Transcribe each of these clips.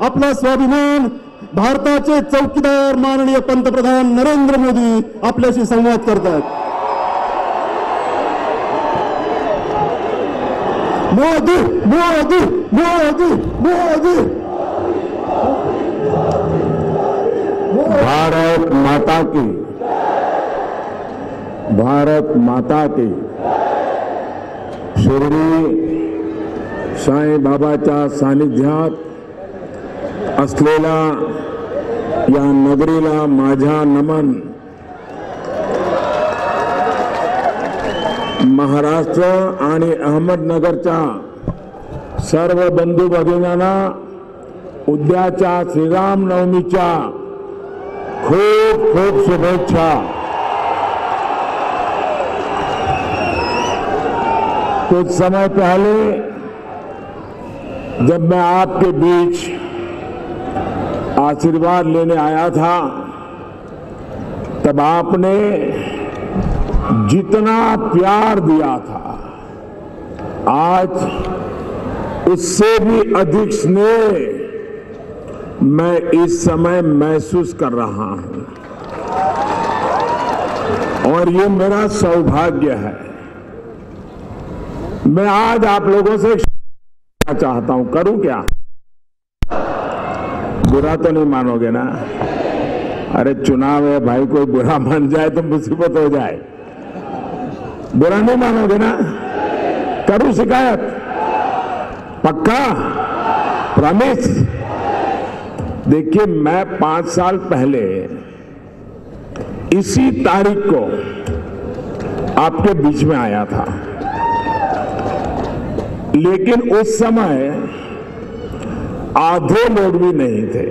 आपला स्वाभिमान भारताचे चौकीदार माननीय पंतप्रधान नरेंद्र मोदी आपल्याशी संवाद करतात. मोदी मोदी मोदी मोदी. भारत माता की। भारत माता की। शिर्डी साईबाबाच्या सानिध्यात असलेल्या या नगरीला माझ्या नमन. महाराष्ट्र आणि अहमदनगरच्या सर्व बंधू भगिनींना उद्याच्या श्रीरामनवमीच्या खूब खूब शुभेच्छा. कुछ समय पहले जब मैं आपके बीच आशीर्वाद लेने आया था, तब आपने जितना प्यार दिया था, आज उससे भी अधिक स्नेह मैं इस समय महसूस कर रहा हूँ। और ये मेरा सौभाग्य है। मैं आज आप लोगों से चाहता हूँ, करूँ क्या? बुरा तो नहीं मानोगे ना? अरे चुनाव है भाई, कोई बुरा मान जाए तो मुसीबत हो जाए। बुरा नहीं मानोगे ना? करूँ शिकायत? पक्का? प्रॉमिस? देखिए, मैं पाँच साल पहले इसी तारीख को आपके बीच में आया था। लेकिन उस समय आधे लोग भी नहीं थे।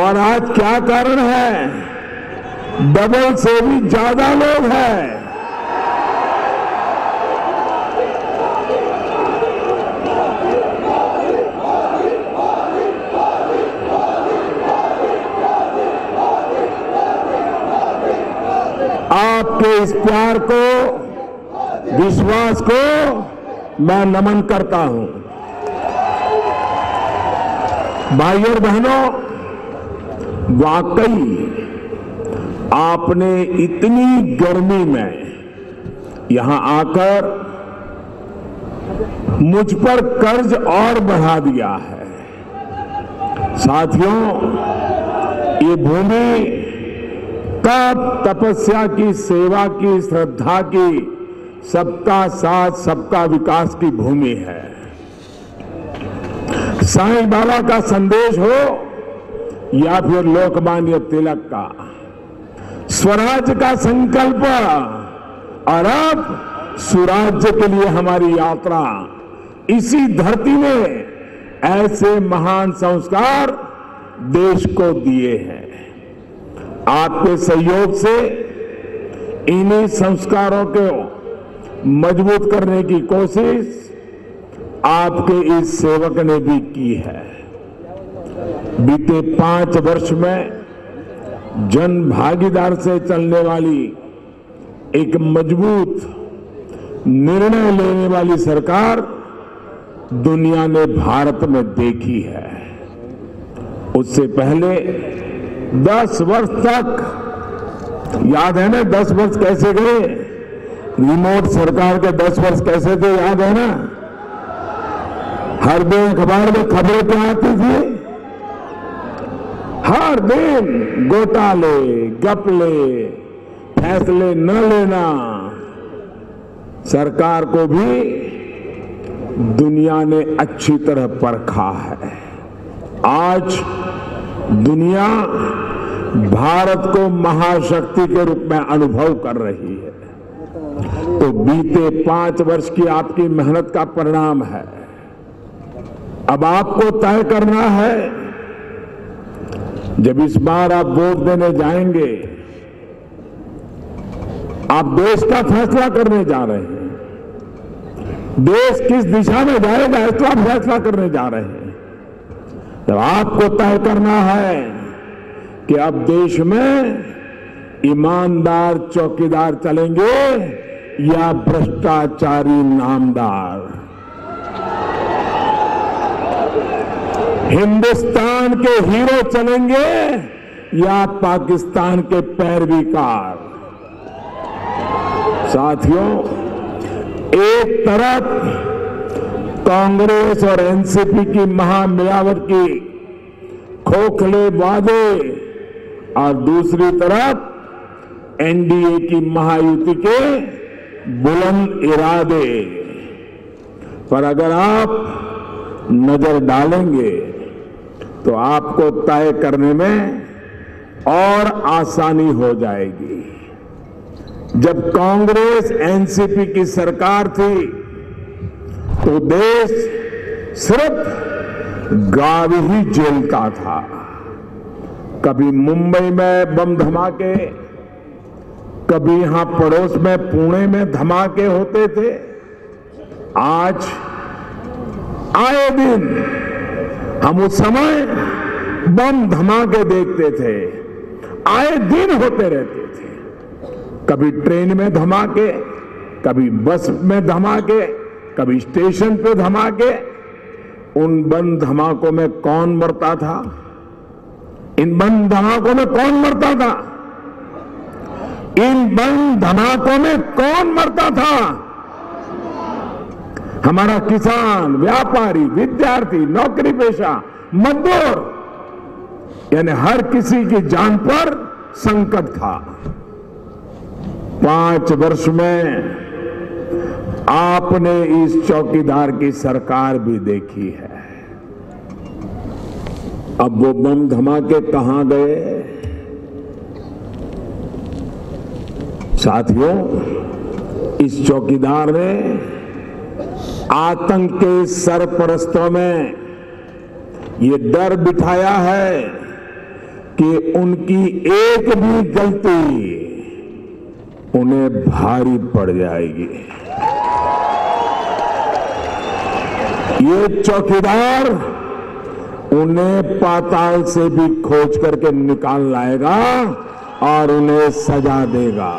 और आज क्या कारण है? डबल से भी ज़्यादा लोग हैं। आपके इस प्यार को, विश्वास को मैं नमन करता हूँ। भाई और बहनों, वाकई आपने इतनी गर्मी में यहाँ आकर मुझ पर कर्ज और बढ़ा दिया है। साथियों, ये भूमि कब तपस्या की, सेवा की, श्रद्धा की, सबका साथ, सबका विकास की भूमि है। साईं बाबा का संदेश हो या फिर लोकमान्य तिलक का? स्वराज का संकल्प और अब सुराज्य के लिए हमारी यात्रा। इसी धरती ने ऐसे महान संस्कार देश को दिए हैं। आपके सहयोग से इन्हीं संस्कारों को मज़बूत करने की कोशिश आपके इस सेवक ने भी की है। बीते पाँच वर्ष में जन भागीदार से चलने वाली एक मज़बूत निर्णय लेने वाली सरकार दुनिया ने भारत में देखी है। उससे पहले दस वर्ष तक, याद है ना, दस वर्ष कैसे गए? रिमोट सरकार के दस वर्ष कैसे थे, याद है ना? हर दिन अखबार में खबरें क्या आती थी? हर दिन घोटाले, गपले, फैसले न लेना। सरकार को भी दुनिया ने अच्छी तरह परखा है। आज दुनिया भारत को महाशक्ति के रूप में अनुभव कर रही है। तो बीते पाँच वर्ष की आपकी मेहनत का परिणाम है। अब आपको तय करना है, जब इस बार आप वोट देने जाएँगे, आप देश का फैसला करने जा रहे हैं। देश किस दिशा में जाएगा, इसका फैसला करने जा रहे हैं। जब आपको तय करना है कि अब देश में ईमानदार चौकीदार चलेंगे या भ्रष्टाचारी नामदार। हिंदुस्तान के हीरो चलेंगे या पाकिस्तान के पैरवीकार? साथियों, एक तरफ़ कांग्रेस और एनसीपी की महामिलावट की खोखले वादे और दूसरी तरफ़ एनडीए की महायुति के बुलंद इरादे। पर अगर आप नज़र डालेंगे तो आपको तय करने में और आसानी हो जाएगी। जब कांग्रेस, एनसीपी की सरकार थी तो देश सिर्फ़ गाड़ी ही झेलता था। कभी मुंबई में बम धमाके, कभी यहाँ पड़ोस में पुणे में धमाके होते थे। आज आए दिन हम उस समय बम धमाके देखते थे। आए दिन होते रहते थे। कभी ट्रेन में धमाके, कभी बस में धमाके, कभी स्टेशन पे धमाके। उन बम धमाकों में कौन मरता था? इन बम धमाकों में कौन मरता था? इन बम धमाकों में कौन मरता था? हमारा किसान, व्यापारी, विद्यार्थी, नौकरी पेशा, मजदूर, यानी हर किसी की जान पर संकट था। पाँच वर्ष में आपने इस चौकीदार की सरकार भी देखी है। अब वो बम धमाके कहाँ गए? साथियों, इस चौकीदार ने आतंक के सरपरस्तों में ये डर बिठाया है कि उनकी एक भी गलती उन्हें भारी पड़ जाएगी। ये चौकीदार उन्हें पाताल से भी खोज करके निकाल लाएगा और उन्हें सजा देगा।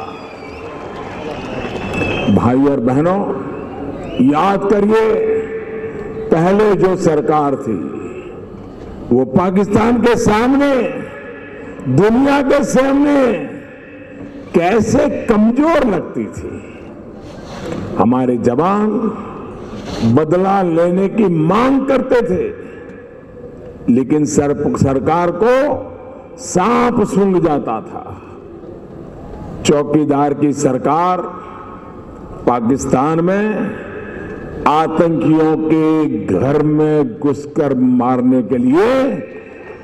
भाई और बहनों याद करिए पहले जो सरकार थी वो पाकिस्तान के सामने दुनिया के सामने कैसे कमज़ोर लगती थी। हमारे जवान बदला लेने की मांग करते थे लेकिन सर, सरकार को सांप सूंघ जाता था। चौकीदार की सरकार पाकिस्तान में आतंकियों के घर में घुसकर मारने के लिए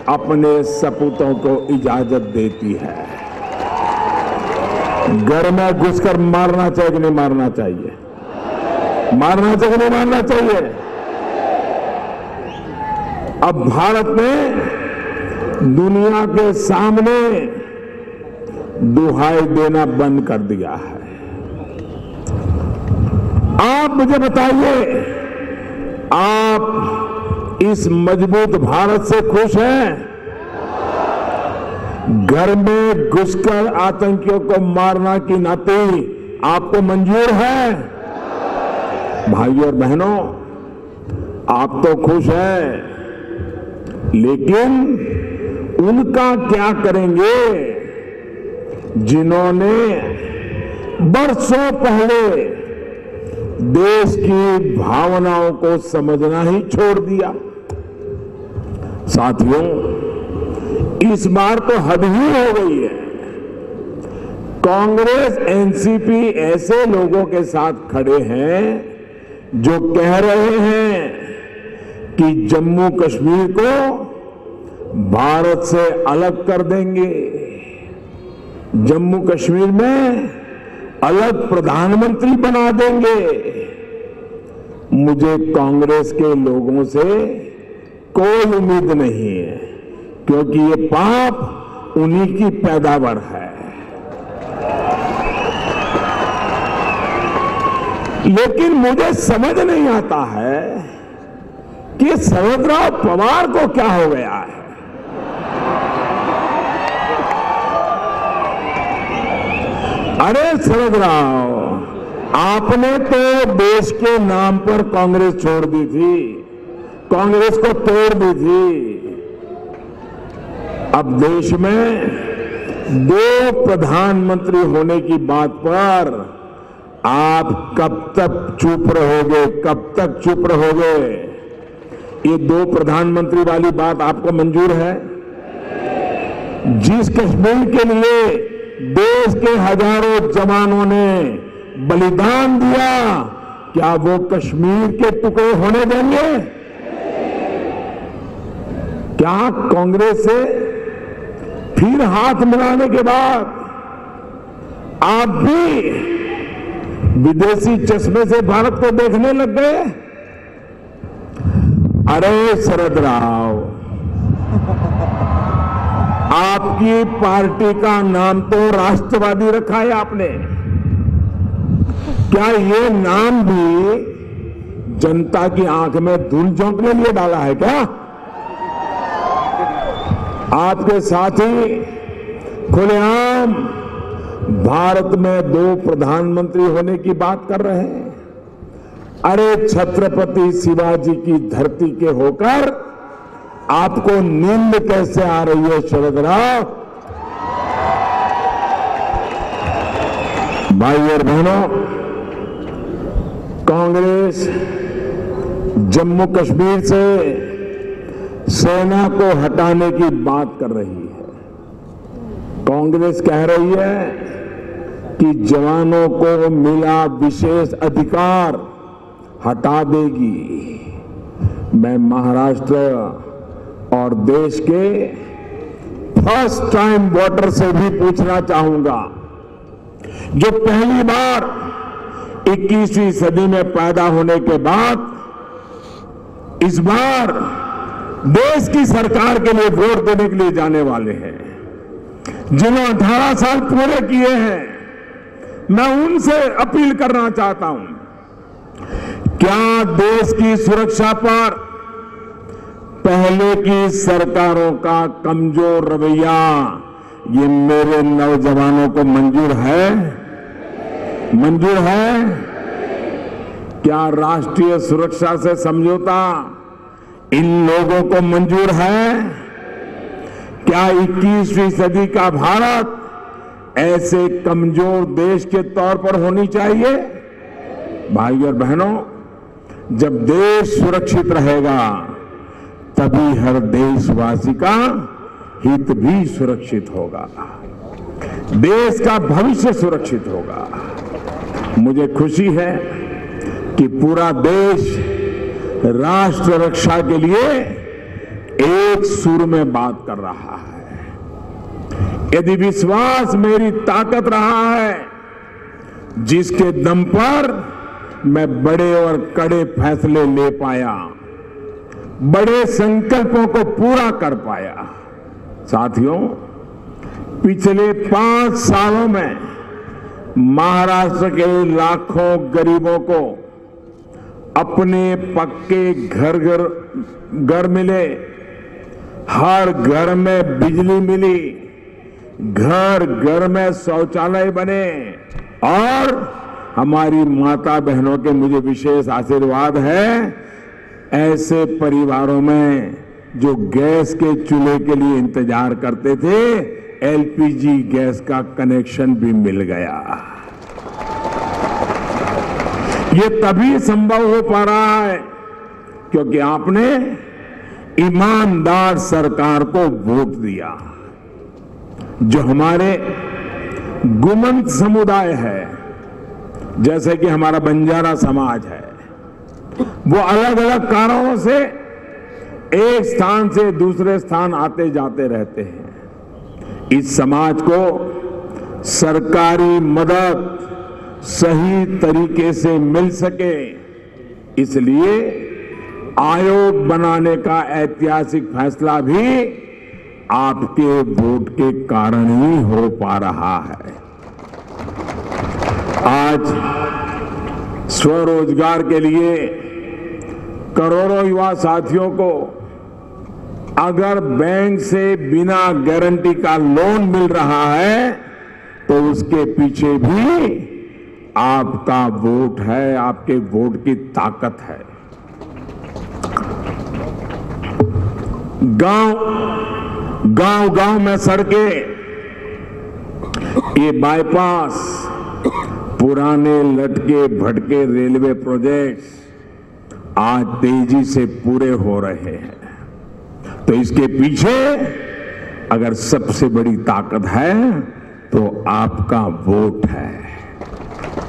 अपने सपूतों को इजाज़त देती है। घर में घुसकर मारना चाहिए कि नहीं मारना चाहिए? मारना चाहिए कि नहीं मारना चाहिए? अब भारत ने दुनिया के सामने दुहाई देना बंद कर दिया है। मुझे बताइए, आप इस मज़बूत भारत से खुश हैं? घर में घुसकर आतंकियों को मारना की नाते आपको मंजूर है? भाई और बहनों, आप तो खुश हैं, लेकिन उनका क्या करेंगे? जिन्होंने बरसों पहले देश की भावनाओं को समझना ही छोड़ दिया। साथियों, इस बार तो हद ही हो गई है। कांग्रेस, एनसीपी ऐसे लोगों के साथ खड़े हैं जो कह रहे हैं कि जम्मू कश्मीर को भारत से अलग कर देंगे। जम्मू कश्मीर में अलग प्रधानमंत्री बना देंगे। मुझे कांग्रेस के लोगों से कोई उम्मीद नहीं है, क्योंकि ये पाप उन्हीं की पैदावार है। लेकिन मुझे समझ नहीं आता है कि शरदराव पवार को क्या हो गया है। अरे शरद राव आपने तो देश के नाम पर कांग्रेस छोड़ दी थी, कांग्रेस को तोड़ दी थी। अब देश में दो प्रधानमंत्री होने की बात पर आप कब तक चुप रहोगे, कब तक चुप रहोगे? ये दो प्रधानमंत्री वाली बात आपको मंजूर है? जिस कश्मीर के लिए देश के हज़ारों जवानों ने बलिदान दिया। क्या वो कश्मीर के टुकड़े होने देंगे? क्या कांग्रेस से फिर हाथ मिलाने के बाद आप भी विदेशी चश्मे से भारत को देखने लग गए? अरे, शरद राव आपकी पार्टी का नाम तो राष्ट्रवादी रखा है आपने। क्या ये नाम भी जनता की आँख में धूल झोंकने लिए डाला है क्या? आपके साथी खुलेआम भारत में दो प्रधानमंत्री होने की बात कर रहे हैं। अरे छत्रपति शिवाजी की धरती के होकर आपको नींद कैसे आ रही है, शरद राव? भाई और बहनों, कांग्रेस जम्मू कश्मीर से सेना को हटाने की बात कर रही है। कांग्रेस कह रही है कि जवानों को मिला विशेष अधिकार हटा देगी। मैं महाराष्ट्र और देश के फ़र्स्ट टाइम वोटर से भी पूछना चाहूँगा, जो पहली बार 21वीं सदी में पैदा होने के बाद इस बार देश की सरकार के लिए वोट देने के लिए जाने वाले हैं, जिन्होंने 18 साल पूरे किए हैं, मैं उनसे अपील करना चाहता हूँ, क्या देश की सुरक्षा पर पहले की सरकारों का कमज़ोर रवैया, ये मेरे नौजवानों को मंजूर है? मंजूर है? क्या राष्ट्रीय सुरक्षा से समझौता इन लोगों को मंजूर है? क्या 21वीं सदी का भारत ऐसे कमज़ोर देश के तौर पर होनी चाहिए? भाई और बहनों, जब देश सुरक्षित रहेगा तभी हर देशवासी का हित भी सुरक्षित होगा। देश का भविष्य सुरक्षित होगा। मुझे खुशी है कि पूरा देश राष्ट्र रक्षा के लिए एक सुर में बात कर रहा है। यदि विश्वास मेरी ताकत रहा है, जिसके दम पर मैं बड़े और कड़े फैसले ले पाया बड़े संकल्पों को पूरा कर पाया। साथियों, पिछले पाँच सालों में महाराष्ट्र के लाखों गरीबों को अपने पक्के घर घर घर मिले। हर घर में बिजली मिली। घर घर में शौचालय बने। और हमारी माता बहनों के मुझे विशेष आशीर्वाद है। ऐसे परिवारों में जो गैस के चूल्हे के लिए इंतज़ार करते थे, एलपीजी गैस का कनेक्शन भी मिल गया। ये तभी संभव हो पा रहा है क्योंकि आपने ईमानदार सरकार को वोट दिया, जो हमारे गुमंत समुदाय है। जैसे कि हमारा बंजारा समाज है वो अलग अलग कारणों से एक स्थान से दूसरे स्थान आते जाते रहते हैं। इस समाज को सरकारी मदद सही तरीके से मिल सके, इसलिए आयोग बनाने का ऐतिहासिक फैसला भी आपके वोट के कारण ही हो पा रहा है। आज स्वरोजगार के लिए करोड़ों युवा साथियों को अगर बैंक से बिना गारंटी का लोन मिल रहा है तो उसके पीछे भी आपका वोट है, आपके वोट की ताकत है। गाँव गाँव गाँव में सड़कें, ये बाईपास, पुराने लटके भटके रेलवे प्रोजेक्ट्स आज तेज़ी से पूरे हो रहे हैं। तो इसके पीछे अगर सबसे बड़ी ताकत है तो आपका वोट है।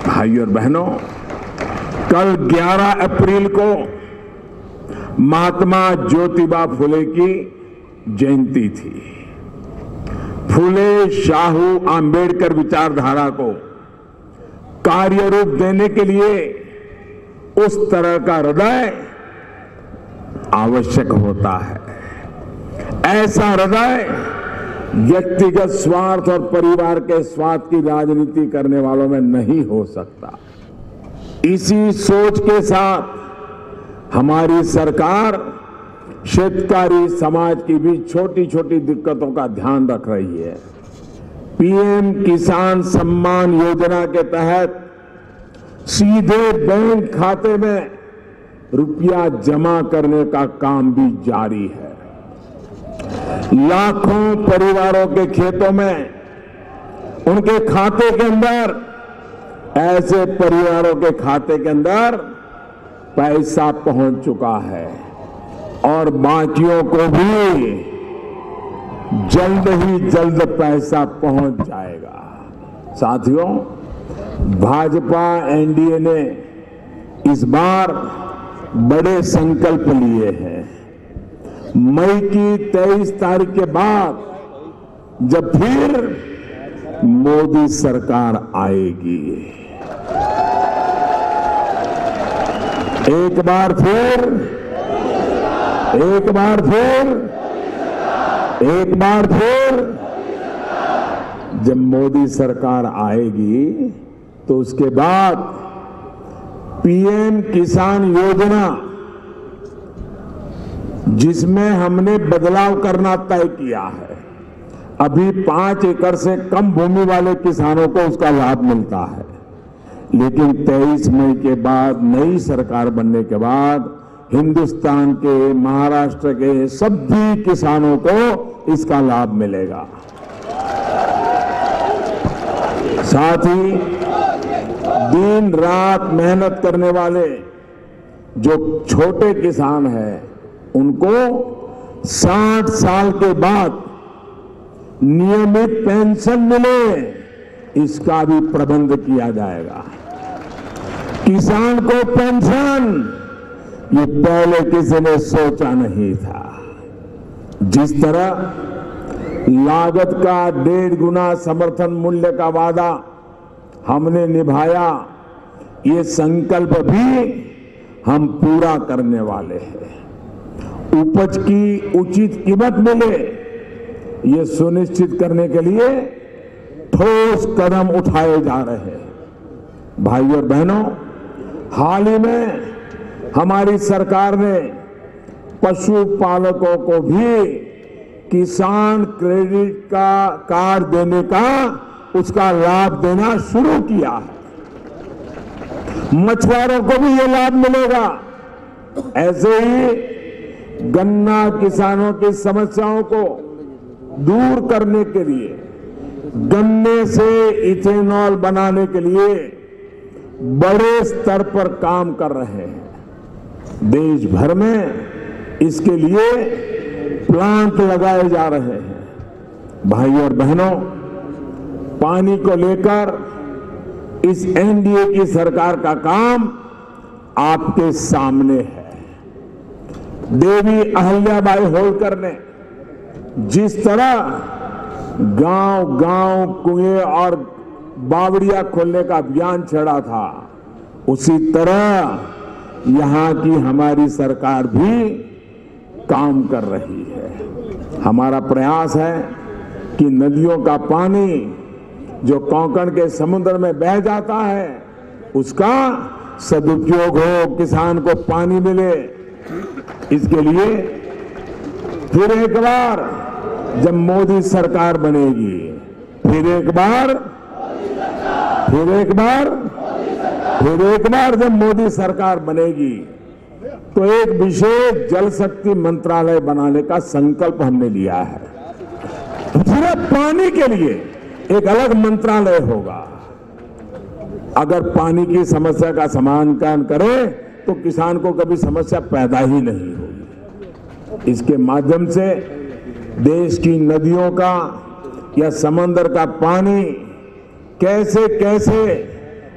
भाई और बहनों, कल 11 अप्रैल को महात्मा ज्योतिबा फुले की जयंती थी। फुले शाहू आंबेडकर विचारधारा को कार्य रूप देने के लिए उस तरह का हृदय आवश्यक होता है। ऐसा हृदय व्यक्तिगत स्वार्थ और परिवार के स्वार्थ की राजनीति करने वालों में नहीं हो सकता। इसी सोच के साथ हमारी सरकार शेतकारी समाज की भी छोटी छोटी दिक्कतों का ध्यान रख रही है। पीएम किसान सम्मान योजना के तहत सीधे बैंक खाते में रुपया जमा करने का काम भी जारी है। लाखों परिवारों के खेतों में, उनके खाते के अंदर, ऐसे परिवारों के खाते के अंदर पैसा पहुँच चुका है और बाकियों को भी जल्द ही जल्द पैसा पहुँच जाएगा। साथियों भाजपा एनडीए ने इस बार बड़े संकल्प लिए हैं। मई की 23 तारीख के बाद जब फिर मोदी सरकार आएगी। एक बार फिर, एक बार फिर, एक बार फिर जब मोदी सरकार आएगी तो उसके बाद पीएम किसान योजना, जिसमें हमने बदलाव करना तय किया है। अभी पाँच एकड़ से कम भूमि वाले किसानों को उसका लाभ मिलता है। लेकिन 23 मई के बाद, नई सरकार बनने के बाद, हिंदुस्तान के, महाराष्ट्र के सभी किसानों को इसका लाभ मिलेगा। साथ ही दिन रात मेहनत करने वाले जो छोटे किसान हैं, उनको 60 साल के बाद नियमित पेंशन मिले, इसका भी प्रबंध किया जाएगा। किसान को पेंशन, ये पहले किसी ने सोचा नहीं था। जिस तरह लागत का डेढ़ गुना समर्थन मूल्य का वादा हमने निभाया, ये संकल्प भी हम पूरा करने वाले हैं। उपज की उचित कीमत मिले, ये सुनिश्चित करने के लिए ठोस कदम उठाए जा रहे हैं। भाई और बहनों, हाल ही में हमारी सरकार ने पशुपालकों को भी किसान क्रेडिट का कार्ड देने का उसका लाभ देना शुरू किया है। मछुआरों को भी ये लाभ मिलेगा। ऐसे ही गन्ना किसानों की समस्याओं को दूर करने के लिए, गन्ने से इथेनॉल बनाने के लिए बड़े स्तर पर काम कर रहे हैं। देश भर में इसके लिए प्लांट लगाए जा रहे हैं। भाई और बहनों पानी को लेकर इस एनडीए की सरकार का काम आपके सामने है। देवी अहल्याबाई होलकर ने जिस तरह गाँव गाँव कुएँ और बावड़िया खोलने का अभियान छेड़ा था, उसी तरह यहाँ की हमारी सरकार भी काम कर रही है। हमारा प्रयास है कि नदियों का पानी जो कोंकण के समुद्र में बह जाता है, उसका सदुपयोग हो, किसान को पानी मिले। इसके लिए फिर एक बार जब मोदी सरकार बनेगी, फिर एक बार, फिर एक बार, फिर एक बार जब मोदी सरकार बनेगी तो एक विशेष जल शक्ति मंत्रालय बनाने का संकल्प हमने लिया है। सिर्फ़ पानी के लिए एक अलग मंत्रालय होगा। अगर पानी की समस्या का समाधान करें तो किसान को कभी समस्या पैदा ही नहीं होगी। इसके माध्यम से देश की नदियों का या समंदर का पानी कैसे कैसे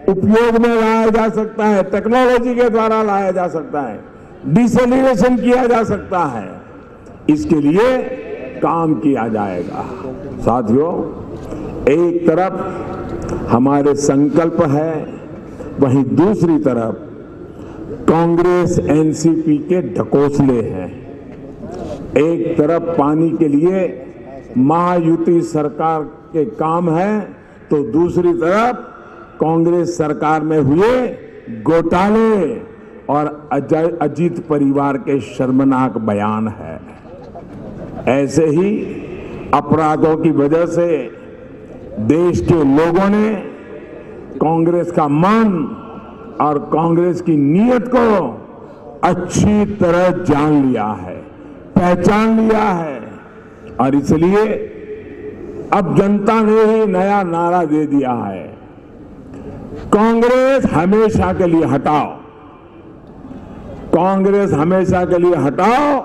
उपयोग में लाया जा सकता है, टेक्नोलॉजी के द्वारा लाया जा सकता है, डिसलिनेशन किया जा सकता है, इसके लिए काम किया जाएगा। साथियों एक तरफ़ हमारे संकल्प है, वहीं दूसरी तरफ़ कांग्रेस एनसीपी के ढकोसले हैं। एक तरफ़ पानी के लिए महायुति सरकार के काम है तो दूसरी तरफ़ कांग्रेस सरकार में हुए घोटाले और अजीत परिवार के शर्मनाक बयान है। ऐसे ही अपराधों की वजह से देश के लोगों ने कांग्रेस का मन और कांग्रेस की नीयत को अच्छी तरह जान लिया है, पहचान लिया है। और इसलिए अब जनता ने ही नया नारा दे दिया है। कांग्रेस हमेशा के लिए हटाओ। कांग्रेस हमेशा के लिए हटाओ,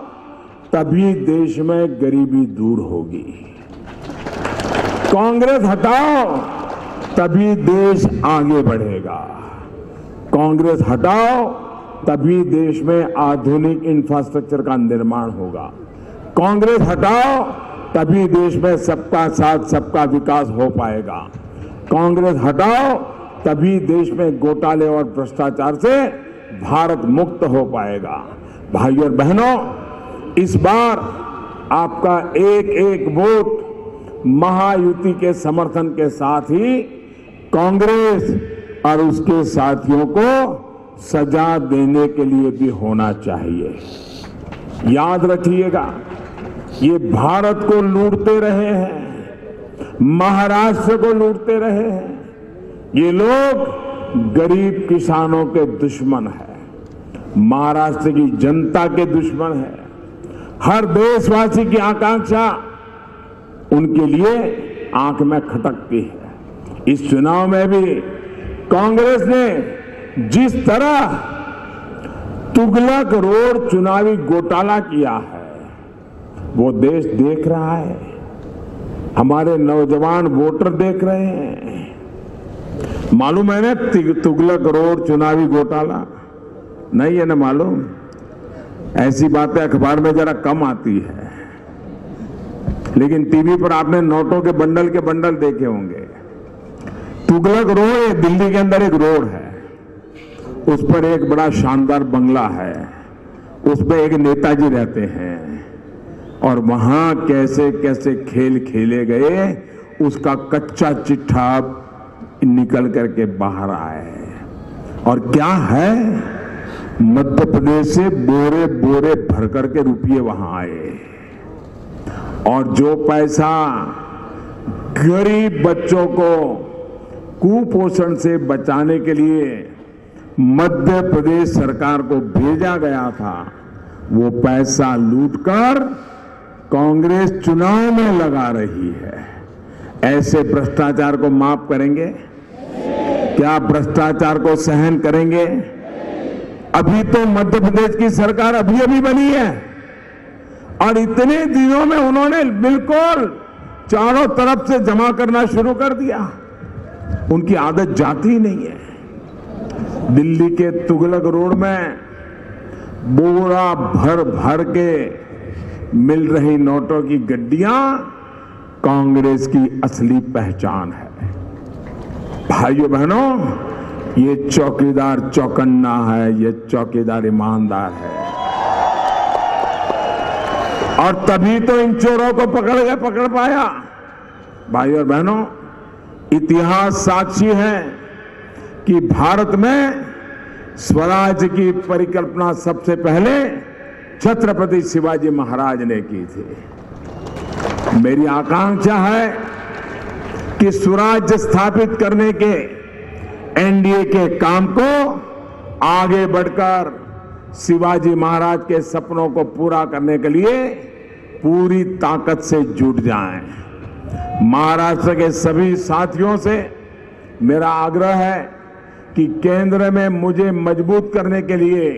तभी देश में गरीबी दूर होगी। कांग्रेस हटाओ, तभी देश आगे बढ़ेगा। कांग्रेस हटाओ, तभी देश में आधुनिक इंफ्रास्ट्रक्चर का निर्माण होगा। कांग्रेस हटाओ, तभी देश में सबका साथ, सबका विकास हो पाएगा। कांग्रेस हटाओ, तभी देश में घोटाले और भ्रष्टाचार से भारत मुक्त हो पाएगा। भाई और बहनों, इस बार आपका एक एक वोट महायुति के समर्थन के साथ ही कांग्रेस और उसके साथियों को सजा देने के लिए भी होना चाहिए। याद रखिएगा, ये भारत को लूटते रहे हैं, महाराष्ट्र को लूटते रहे हैं। ये लोग गरीब किसानों के दुश्मन है, महाराष्ट्र की जनता के दुश्मन है। हर देशवासी की आकांक्षा उनके लिए आँख में खटकती है। इस चुनाव में भी कांग्रेस ने जिस तरह तुगलक रोड चुनावी घोटाला किया है, वो देश देख रहा है। हमारे नौजवान वोटर देख रहे हैं। मालूम है ना तुगलक रोड चुनावी घोटाला? नहीं है ना मालूम? ऐसी बातें अखबार में जरा कम आती है। लेकिन टीवी पर आपने नोटों के बंडल के बंडल देखे होंगे। तुगलक रोड दिल्ली के अंदर एक रोड है। उस पर एक बड़ा शानदार बंगला है। उसमें एक नेताजी रहते हैं। और वहाँ कैसे कैसे खेल खेले गए, उसका कच्चा चिट्ठा निकल करके बाहर आए और क्या है? मध्य प्रदेश से बोरे बोरे भर करके रुपये वहाँ आए। और जो पैसा गरीब बच्चों को कुपोषण से बचाने के लिए मध्य प्रदेश सरकार को भेजा गया था, वो पैसा लूटकर कांग्रेस चुनाव में लगा रही है। ऐसे भ्रष्टाचार को माफ़ करेंगे? क्या भ्रष्टाचार को सहन करेंगे? अभी तो मध्य प्रदेश की सरकार अभी अभी बनी है। और इतने दिनों में उन्होंने बिल्कुल चारों तरफ़ से जमा करना शुरू कर दिया। उनकी आदत जाती ही नहीं है। दिल्ली के तुगलक रोड में बोरा भर भर के मिल रही नोटों की गड्डियाँ कांग्रेस की असली पहचान है। भाइयों बहनों, ये चौकीदार चौकन्ना है, ये चौकीदार ईमानदार है। और तभी तो इन चोरों को पकड़ गए, पकड़ पाया। भाई और बहनों, इतिहास साक्षी है कि भारत में स्वराज की परिकल्पना सबसे पहले छत्रपति शिवाजी महाराज ने की थी। मेरी आकांक्षा है कि स्वराज्य स्थापित करने के एनडीए के काम को आगे बढ़कर शिवाजी महाराज के सपनों को पूरा करने के लिए पूरी ताकत से जुट जाएँ। महाराष्ट्र के सभी साथियों से मेरा आग्रह है कि केंद्र में मुझे मज़बूत करने के लिए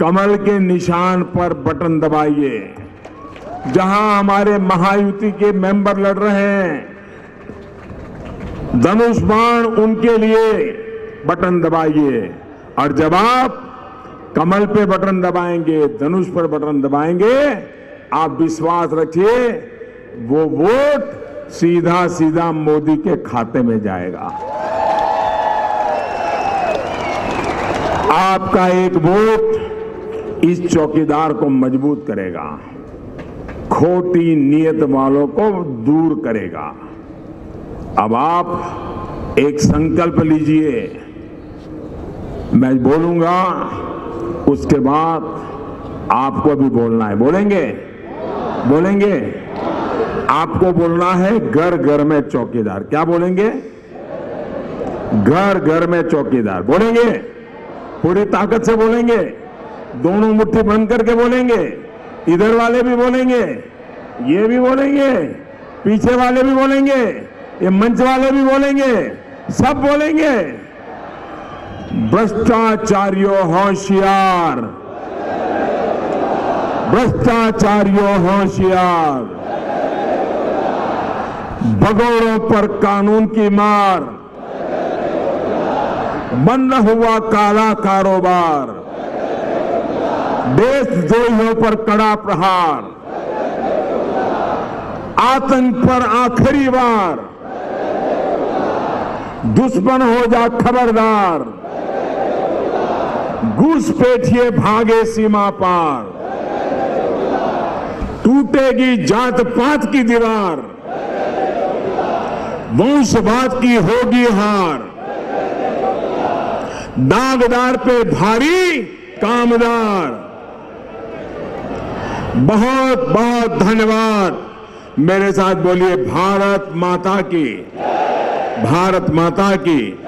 कमल के निशान पर बटन दबाइए जहाँ हमारे महायुति के मेंबर लड़ रहे हैं धनुष बाण उनके लिए बटन दबाइए और जब आप कमल पे बटन दबाएँगे, धनुष पर बटन दबाएँगे। आप विश्वास रखिए, वो वोट सीधा सीधा मोदी के खाते में जाएगा। आपका एक वोट इस चौकीदार को मज़बूत करेगा। खोटी नियत वालों को दूर करेगा। अब आप एक संकल्प लीजिए। मैं बोलूँगा उसके बाद आपको भी बोलना है। बोलेंगे? बोलेंगे? आपको बोलना है, घर घर में चौकीदार। क्या बोलेंगे? घर घर में चौकीदार। बोलेंगे? पूरी ताकत से बोलेंगे। दोनों मुट्ठी बंद करके बोलेंगे। इधर वाले भी बोलेंगे, ये भी बोलेंगे, पीछे वाले भी बोलेंगे, ये मंच वाले भी बोलेंगे, सब बोलेंगे। भ्रष्टाचारियों होशियार। भ्रष्टाचारियों होशियार। भगोड़ों पर कानून की मार। बंद हुआ काला कारोबार। देश देशद्रोहियों पर कड़ा प्रहार। आतंक पर आखिरी बार दुश्मन हो जा खबरदार। घुसपैठिए भागे सीमा पार। टूटेगी जात पात की दीवार। वंशवाद की होगी हार। दागदार पे भारी कामदार। बहुत बहुत धन्यवाद। मेरे साथ बोलिए, भारत माता की। भारत माता की।